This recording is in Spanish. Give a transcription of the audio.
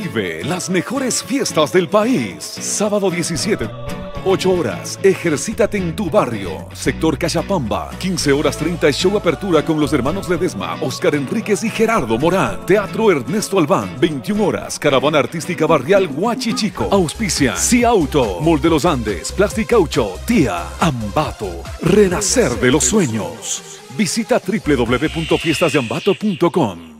Vive las mejores fiestas del país. Sábado 17. 8 horas, ejercítate en tu barrio. Sector Cachapamba, 15 horas 30, show apertura con los hermanos Ledesma, Oscar Enríquez y Gerardo Morán. Teatro Ernesto Albán, 21 horas, caravana artística barrial Huachichico. Auspicia, Si Auto, Mol de los Andes, Plasticaucho. Tía, Ambato, Renacer de los Sueños. Visita www.fiestasdeambato.com.